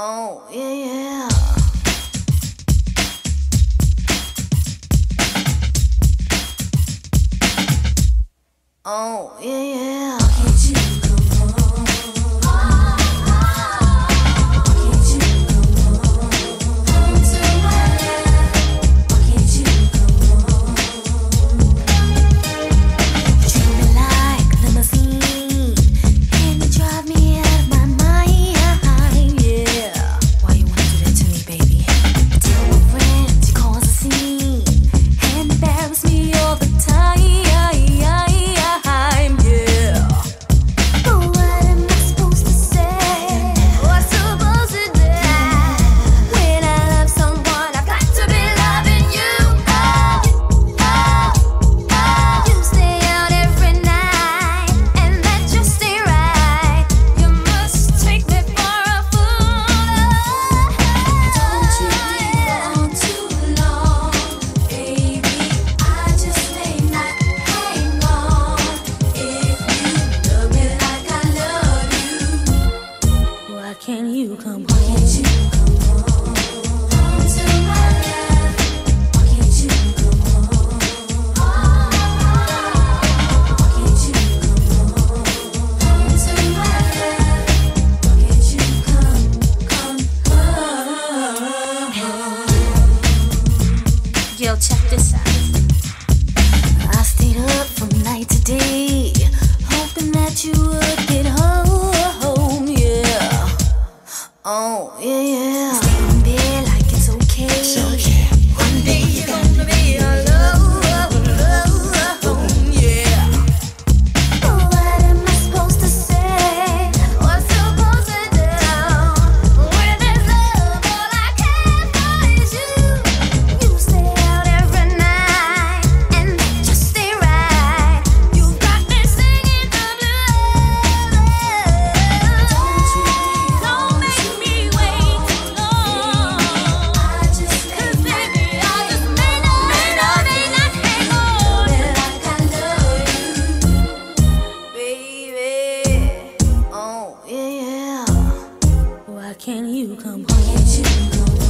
Oh, yeah, yeah. Oh, yeah, yeah. come. yeah. Stay be like it's okay. It's okay. Why can't you come home?